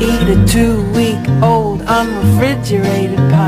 Eat a two-week-old unrefrigerated pie.